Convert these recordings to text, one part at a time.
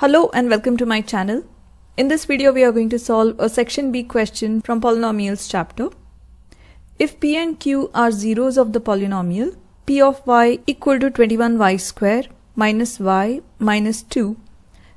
Hello and welcome to my channel. In this video we are going to solve a section B question from polynomials chapter. If p and q are zeros of the polynomial p of y equal to 21y square minus y minus 2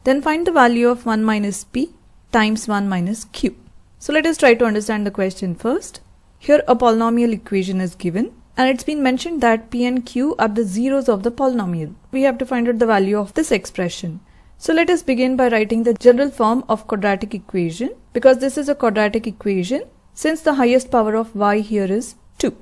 then find the value of 1 minus p times 1 minus q. So let us try to understand the question first. Here a polynomial equation is given and it's been mentioned that p and q are the zeros of the polynomial. We have to find out the value of this expression. So let us begin by writing the general form of quadratic equation because this is a quadratic equation since the highest power of y here is 2.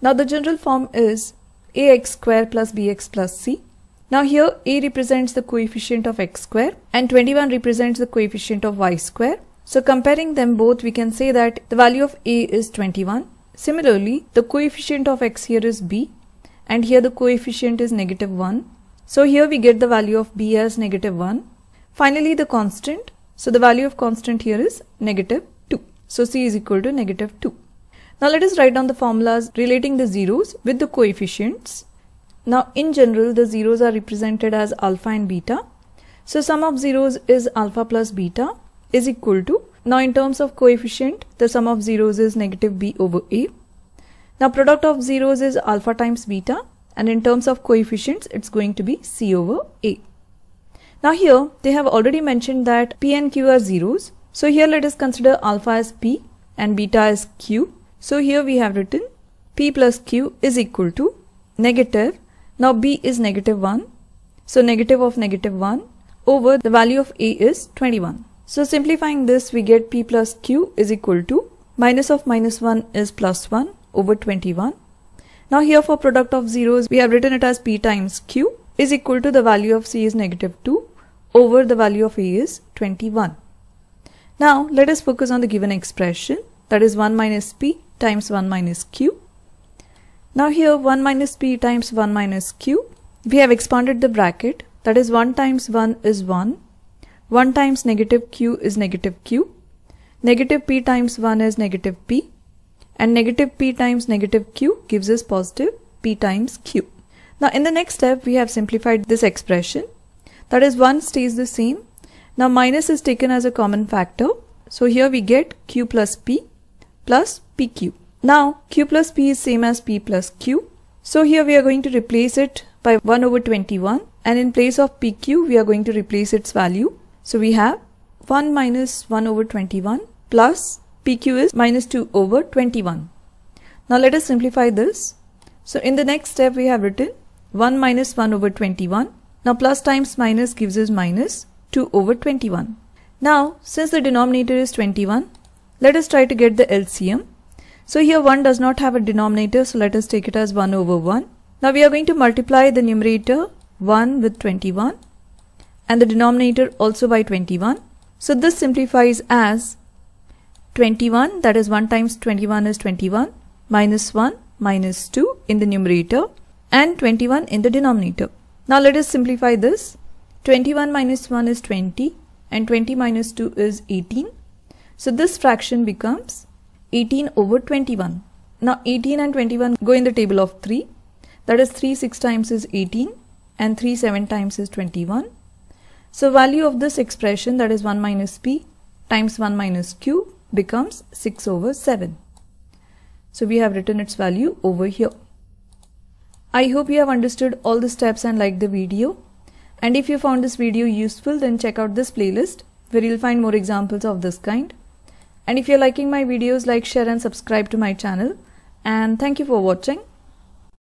Now the general form is ax square plus bx plus c. Now here a represents the coefficient of x square and 21 represents the coefficient of y square. So comparing them both we can say that the value of a is 21 Similarly, the coefficient of x here is b and here the coefficient is negative 1. So here we get the value of b as negative 1. Finally, the constant. So the value of constant here is negative 2. So c is equal to negative 2. Now let us write down the formulas relating the zeros with the coefficients. Now in general, the zeros are represented as alpha and beta. So sum of zeros is alpha plus beta is equal to now in terms of coefficient, the sum of zeros is negative b over a. Now product of zeros is alpha times beta and in terms of coefficients, it's going to be c over a. Now here they have already mentioned that p and q are zeros. So here let us consider alpha as p and beta as q. So here we have written p plus q is equal to negative. Now b is negative 1. So negative of negative 1 over the value of a is 21. So simplifying this we get p plus q is equal to minus of minus 1 is plus 1 over 21. Now here for product of zeros we have written it as p times q is equal to the value of c is negative 2 over the value of a is 21. Now let us focus on the given expression that is 1 minus p times 1 minus q. Now here 1 minus p times 1 minus q we have expanded the bracket that is 1 times 1 is 1 1 times negative q is negative q. Negative p times 1 is negative p. And negative p times negative q gives us positive p times q. Now in the next step we have simplified this expression. That is 1 stays the same. Now minus is taken as a common factor. So here we get q plus p plus pq. Now q plus p is same as p plus q. So here we are going to replace it by 1 over 21 and in place of pq we are going to replace its value so we have 1 minus 1 over 21 plus PQ is minus 2 over 21. Now let us simplify this. So in the next step we have written 1 minus 1 over 21. Now plus times minus gives us minus 2 over 21. Now since the denominator is 21, let us try to get the LCM. So here 1 does not have a denominator so let us take it as 1 over 1. Now we are going to multiply the numerator 1 with 21 and the denominator also by 21. So this simplifies as 21 that is 1 times 21 is 21 minus 1 minus 2 in the numerator and 21 in the denominator. Now let us simplify this. 21 minus 1 is 20 and 20 minus 2 is 18. So this fraction becomes 18 over 21. Now 18 and 21 go in the table of 3. That is 3 6 times is 18 and 3 7 times is 21. So value of this expression that is 1 minus p times 1 minus q becomes 6 over 7. So we have written its value over here. I hope you have understood all the steps and liked the video. And if you found this video useful then check out this playlist where you'll find more examples of this kind. And if you're liking my videos like share and subscribe to my channel. And thank you for watching.